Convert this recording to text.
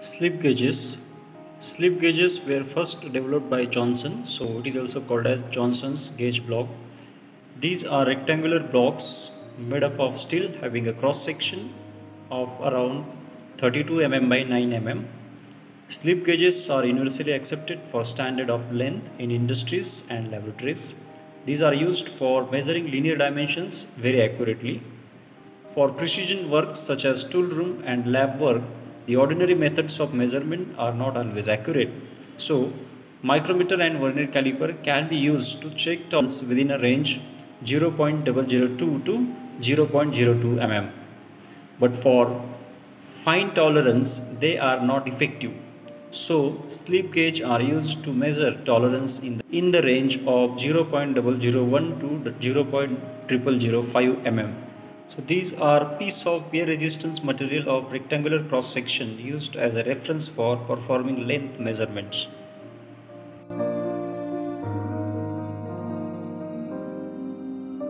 Slip gauges. Slip gauges were first developed by Johnson, so it is also called as Johnson's gauge block. These are rectangular blocks made up of steel having a cross section of around 32 mm by 9 mm. Slip gauges are universally accepted for standard of length in industries and laboratories. These are used for measuring linear dimensions very accurately. For precision work such as tool room and lab work, the ordinary methods of measurement are not always accurate. So, micrometer and vernier caliper can be used to check tolerance within a range 0.002 to 0.02 mm. But for fine tolerance, they are not effective. So, slip gauge are used to measure tolerance in the, in the range of 0.001 to 0.0005 mm. So these are piece of wear resistance material of rectangular cross section used as a reference for performing length measurements.